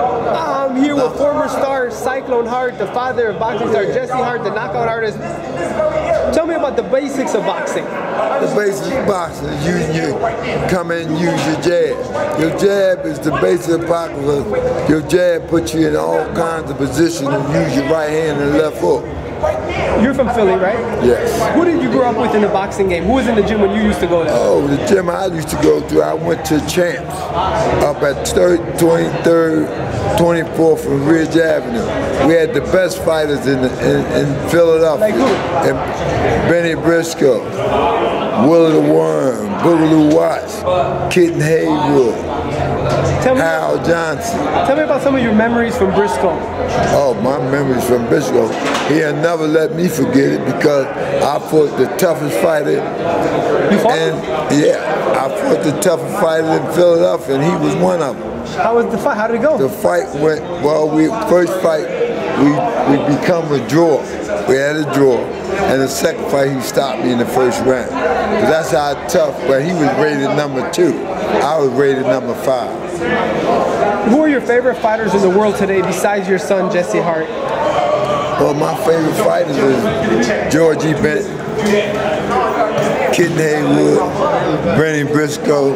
I'm here with former star Cyclone Hart, the father of boxing star Jesse Hart, the knockout artist. Tell me about the basics of boxing. The basics of boxing using your come in use your jab. Your jab is the basis of boxing. Your jab puts you in all kinds of positions and use your right hand and left hook. You're from Philly, right? Yes. Who did you grow up with in the boxing game? Who was in the gym when you used to go there? Oh, the gym I used to go to, I went to Champs up at 3rd, 23rd, 24th from Ridge Avenue. We had the best fighters in, the, in, in Philadelphia. Like who? And Benny Briscoe, Willie the Worm, Boogaloo Watts, Kitten Hayward, Tell me, Hal Johnson. tell me about some of your memories from Briscoe. Oh, my memories from Briscoe. He'll never let me forget it because I fought the toughest fighter. You fought And him? yeah, I fought the toughest fighter in Philadelphia, and he was one of them. How was the fight? How did it go? The fight went well. We first fight, we we become a draw. We had a draw, and the second fight he stopped me in the first round. 'Cause that's how tough. But he was rated number two. I was rated number five. Who are your favorite fighters in the world today besides your son Jesse Hart? Well, my favorite fighters is Georgie Bent, Kitten Hayward, Benny Briscoe.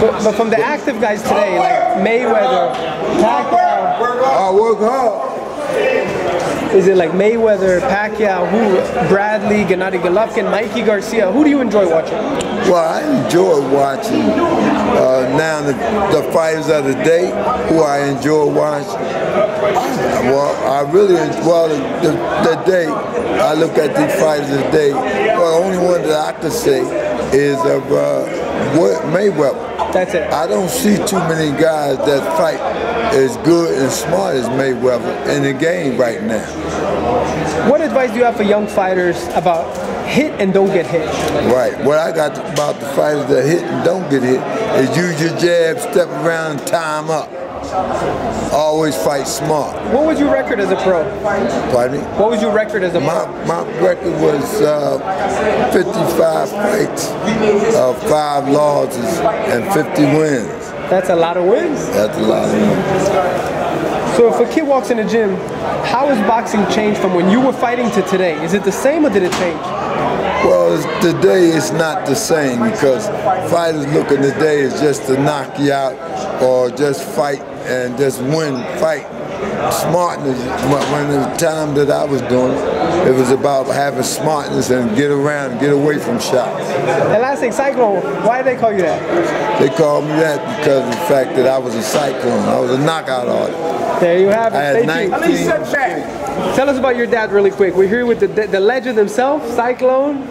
But, but from the active guys today, like Mayweather, Pacquiao, I work hard. Is it like Mayweather, Pacquiao, who, Bradley, Gennady Golovkin, Mikey Garcia? Who do you enjoy watching? Well, I enjoy watching uh, now the, the fighters of the day who I enjoy watching. Well, I really well the, the, the day I look at these fighters of the day. Well, the only one that I could say is of uh, Wa- Mayweather. That's it. I don't see too many guys that fight as good and smart as Mayweather in the game right now. What advice do you have for young fighters about hit and don't get hit? Right. What I got about the fighters that hit and don't get hit is use your jab, step around, time up. Always fight smart. What was your record as a pro? Pardon me? What was your record as a My, pro? my record was uh, 55 fights, uh, five losses, and 50 wins. That's a lot of wins. That's a lot of wins. So if a kid walks in the gym, how has boxing changed from when you were fighting to today? Is it the same or did it change? Well, today it's not the same because fighters look at today is just to knock you out or just fight and just win, fight. Smartness, when the time that I was doing it, it was about having smartness and get around, get away from shots. And last thing, Cyclone, why do they call you that? They called me that because of the fact that I was a cyclone. I was a knockout artist. There you have it. I had Stay tuned. 19. Tell us about your dad really quick. We're here with the, the legend himself, Cyclone.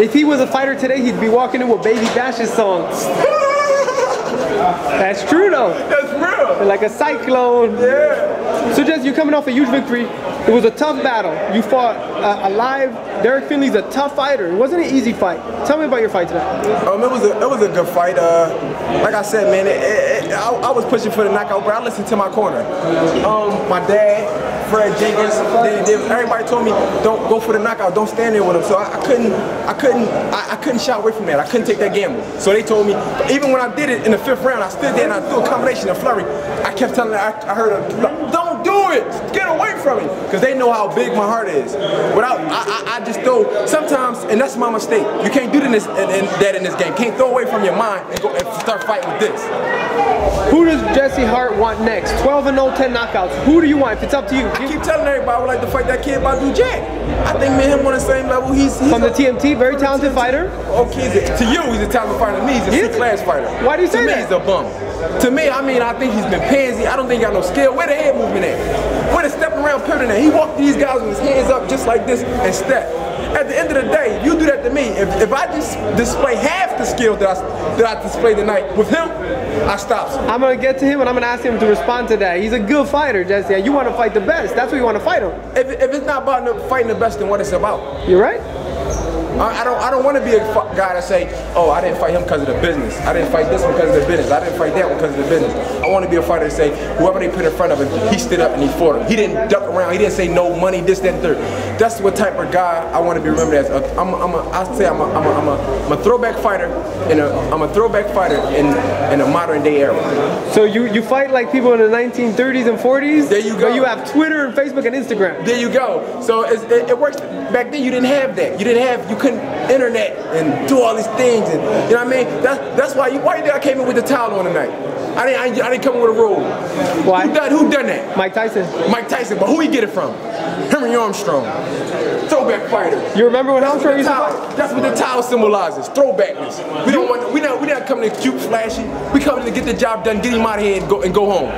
If he was a fighter today, he'd be walking in with Baby Dash's songs. That's true though. That's real. Like a cyclone. Yeah. So just you're coming off a huge victory. It was a tough battle. You fought uh, alive. Derrick Findley's a tough fighter. It wasn't an easy fight. Tell me about your fight today. Um, it was a it was a good fight. Uh, like I said, man, it, it, it, I, I was pushing for the knockout, but I listened to my corner. Um, my dad, Fred Jenkins, everybody told me don't go for the knockout, don't stand there with him. So I, I couldn't, I couldn't, I, I couldn't shy away from that. I couldn't take that gamble. So they told me, even when I did it in the fifth round, I stood there and I threw a combination of flurry. I kept telling them, I, I heard, a, don't do it, get away from me, because they know how big my heart is. Without, I, I, I just throw. Sometimes, and that's my mistake. You can't do this, in, in, that in this game. Can't throw away from your mind and go and start fighting with this. Who does Jesse Hart want next? 12 and 0, 10 knockouts. Who do you want? If it's up to you. I keep telling everybody I would like to fight that kid Badou Jack. I think me and him on the same level. He's, he's From the TMT, very talented fighter. Okay, to you, he's a talented fighter. To me, he's a class fighter. Why do you say to me, that? he's a bum. To me, I mean, I think he's been pansy. I don't think he got no skill. Where the head movement at? Where the stepping around pivoting at? He walked these guys with his hands up just like this and step. At the end of the day, you do that to me. If, if I just display half the skill that I, that I displayed tonight with him, I stops him. I'm gonna get to him and I'm gonna ask him to respond to that. He's a good fighter, Jesse. You want to fight the best. That's what you want to fight him. If, if it's not about fighting the best, then what it's about? You're right. I, I don't I don't want to be a guy that say, oh, I didn't fight him because of the business. I didn't fight this one because of the business. I didn't fight that one because of the business. I want to be a fighter that say, whoever they put in front of him, he stood up and he fought him. He didn't duck around. He didn't say no money, this, that, and third. That's what type of guy I want to be remembered as. A- I'm, a- I'm a, I say I'm a, I'm a, I'm a, I'm a throwback fighter in a I'm a throwback fighter in in a modern day era. So you, you fight like people in the 1930s and 40s. There you go. But you have Twitter and Facebook and Instagram. There you go. So it's, it, it works. Back then, you didn't have that. You didn't have. You couldn't internet and do all these things. And you know what I mean? That's that's why you. Why you think I came in with the towel on tonight? I didn't. I, didn't- I didn't come in with a robe. Why? Who done? Who done that? Mike Tyson. Mike Tyson. But who he get it from? Henry Armstrong. Throwback fighter. You remember when Armstrong used to fight? that's what the towel symbolizes. Throwbackness. We don't want. We not. We not coming to cute, flashy. We coming to get the job done, get him out of here, and go and go home.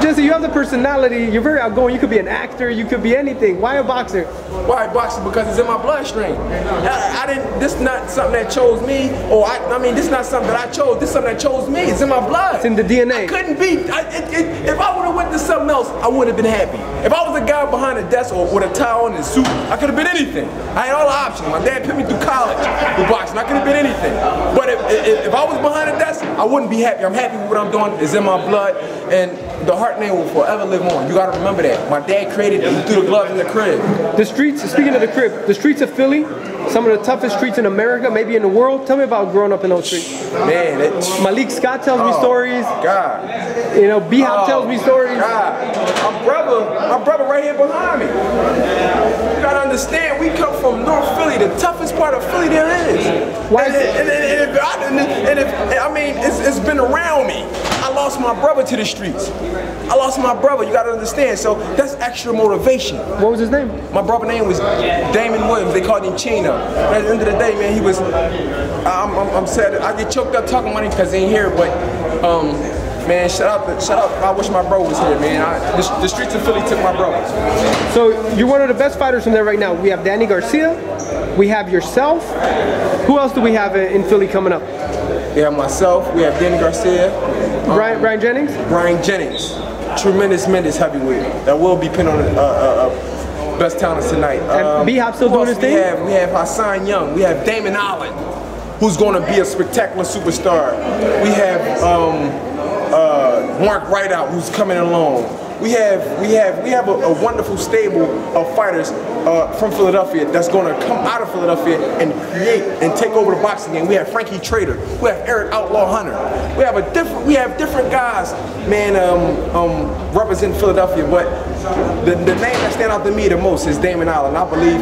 Jesse, you have the personality. You're very outgoing. You could be an actor. You could be anything. Why a boxer? Why boxing? Because it's in my bloodstream. I, I didn't. This not something that chose me, or I. I mean, this not something that I chose. This something that chose me. It's in my blood. It's in the DNA. I couldn't be. I, it, it, if I would have went to something else, I would have been happy. If I was a guy behind a desk or with a tie on and suit, I could have been anything. I had all the options. My dad put me through college with boxing. I could have been anything. But if, if, if I was behind a desk, I wouldn't be happy. I'm happy with what I'm doing. It's in my blood, and the heart name will forever live on. You got to remember that. My dad created it. He threw the gloves in the crib. The streets, speaking of the crib, the streets of Philly, some of the toughest streets in America, maybe in the world. Tell me about growing up in those streets. Man, it, Malik Scott tells me Oh. stories. God. You know, B Hop Oh, tells me stories. God. My brother, my brother right here behind me. You gotta understand, we come from North Philly, the toughest part of Philly there is. Why And, and, and, and if I, and, and if, I mean, it's, it's been around me. I lost my brother to the streets. I lost my brother, you gotta understand. So that's extra motivation. What was his name? My brother name was Damon Williams. They called him Chino. But at the end of the day, man, he was. I'm, I'm, I'm sad. I get choked up talking about him because he ain't here. But um, man, shut up, shut up. I wish my bro was here, man. I, the, the streets of Philly took my brother. So you're one of the best fighters from there right now. We have Danny Garcia. We have yourself. Who else do we have in Philly coming up? We have myself. We have Danny Garcia, Brian, Bryant Jennings. Brian Jennings, tremendous, tremendous heavyweight that will be pinned on the uh, uh, uh, best talents tonight. And B-Hop still doing his we thing? Have, we have Hassan Young. We have Damon Allen, who's going to be a spectacular superstar. We have um, uh, Mark Rideout, who's coming along. We have we have we have a, a wonderful stable of fighters uh, from Philadelphia that's going to come out of Philadelphia and create and take over the boxing game. We have Frankie Trader. We have Eric Outlaw Hunter. We have a different we have different guys, man, um, um, representing Philadelphia. But the, the name that stand out to me the most is Damon Allen. I believe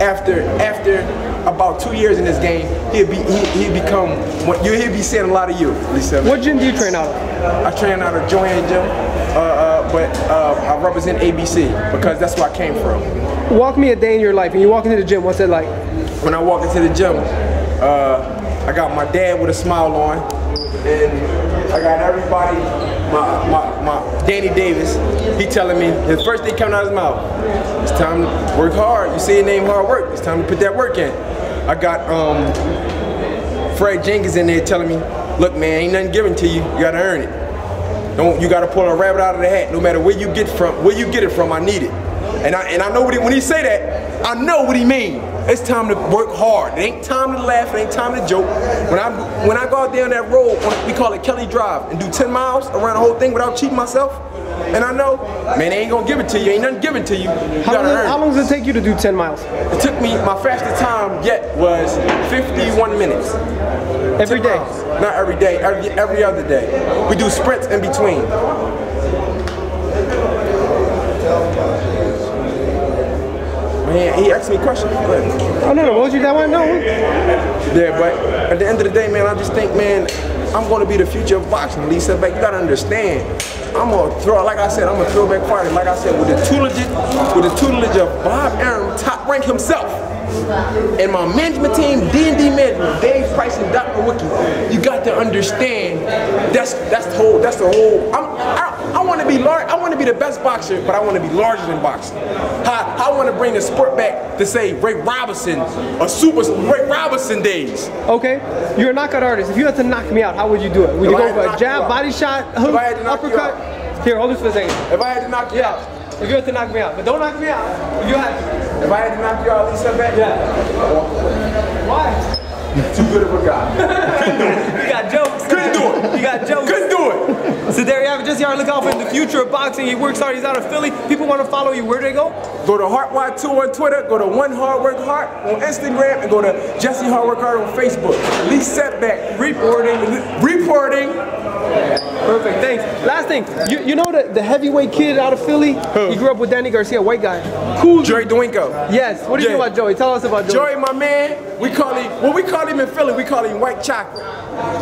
after after about two years in this game, he'll be he, he'll become what you he'll be seeing a lot of you, Lisa. What gym do you train out of? I train out of Joanne Gym, uh, uh, but uh, I represent ABC because that's where I came from. Walk me a day in your life. And you walk into the gym. What's it like? When I walk into the gym, uh, I got my dad with a smile on, and I got everybody. My, my, my Danny Davis, he telling me his first thing coming out of his mouth. It's time to work hard. You say your name hard work. It's time to put that work in. I got um, Fred Jenkins in there telling me, look man, ain't nothing given to you. You gotta earn it. Don't you gotta pull a rabbit out of the hat. No matter where you get from, where you get it from, I need it. And I and I know what he, when he say that, I know what he mean. It's time to work hard. It ain't time to laugh. It ain't time to joke. When I when I go out there on that road, we call it Kelly Drive, and do 10 miles around the whole thing without cheating myself, and I know, man, they ain't gonna give it to you. Ain't nothing given to you. You How long, how long does it take you to do 10 miles? It took me my fastest time yet was 51 minutes. Every day? miles. Not every day, every, every other day. We do sprints in between. Man, he asked me a question. Go ahead. Oh, no, no. What was you that one? No. Yeah, but at the end of the day, man, I just think, man, I'm going to be the future of boxing. Lisa, back, you got to understand. I'm a throw, like I said, I'm a throwback fighter. Like I said, with the tutelage, with the tutelage of Bob Arum, top rank himself, and my management team, D&D management, Dave Price and Dr. Wiki, you got to understand. That's that's the whole. That's the whole. I'm, I, I want to be large. I want to be the best boxer, but I want to be larger than boxing. I, I want to bring the sport back to say Ray Robinson, a Sugar Ray Robinson days. Okay. You're a knockout artist. If you had to knock me out, how would you do it? Would you If I go for a jab, body shot, hook, I had to knock you uppercut? Here, hold this for a second. If I had to knock you out, If you had to knock me out, but don't knock me out. If you to. If I had to knock you out, at least step back. Yeah. Why? You're too good of a guy. You got jokes. Couldn't do it. You got jokes. Couldn't do it. So Hart, look out for the future of boxing. He works hard. He's out of Philly. People want to follow you. Where do they go? Go to HeartY2 on Twitter, go to One Hard Work Heart on Instagram, and go to Jesse Hard Work Heart on Facebook. Elie Seckbach, reporting, reporting. Perfect. Thanks. Last thing. You, you know the, the heavyweight kid out of Philly? Who? He grew up with Danny Garcia, white guy. Cool. Joey Dawejko. Yes. What do you Yeah. know about Joey? Tell us about Joey. Joey, my man, we call him, well, we call him in Philly, we call him White Chocolate.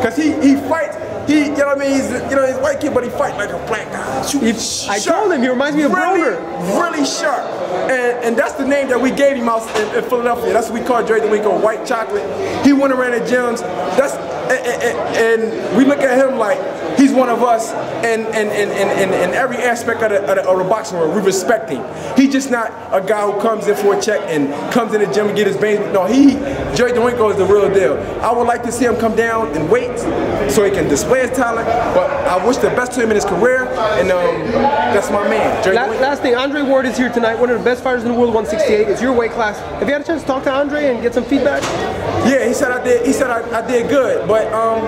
Cause he, he fights, he, you know what I mean, he's, you know, he's a white kid, but he fight like a black guy. Shoot, He- I told him, he reminds me of really, Broner. Really sharp. And, and that's the name that we gave him out in, in Philadelphia. That's what we call Joey Dawejko, White Chocolate. He went around the gyms. That's, and, and, we look at him like, he's one of us and in, in, in, in, in every aspect of the, of, the, of the boxing world. We respect him. He's just not a guy who comes in for a check and comes in the gym and get his veins. No, he, Joey Dawejko is the real deal. I would like to see him come down and wait so he can display his talent, but I wish the best to him in his career, and um, that's my man, Joey La- Dawejko. last thing, Andre Ward is here tonight, one of the best fighters in the world, 168. It's your weight class. Have you had a chance to talk to Andre and get some feedback? Yeah, he said I did. He said I, I did good, but um,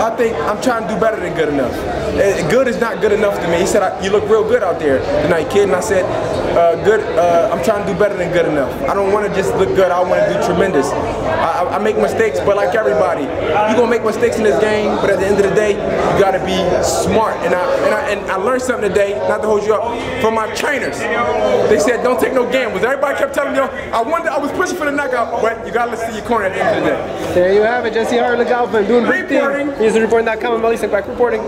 I think I'm trying to do better than good enough. Uh, Good is not good enough to me. He said I, you look real good out there tonight, kid. And I said, uh, good. Uh, I'm trying to do better than good enough. I don't want to just look good. I want to do tremendous. I, I- make mistakes, but like everybody, you're gonna make mistakes in this game. But at the end of the day, you gotta be smart. And I and I and I learned something today, not to hold you up, from my trainers. They said don't take no gambles. Everybody kept telling me, I wonder, I was pushing for the knockout, but you gotta listen to your corner at the end of the day. There you have it. Jesse Hart, look out for him. Doing. Reporting. The reporting.com. I'm Elie Seckbach reporting.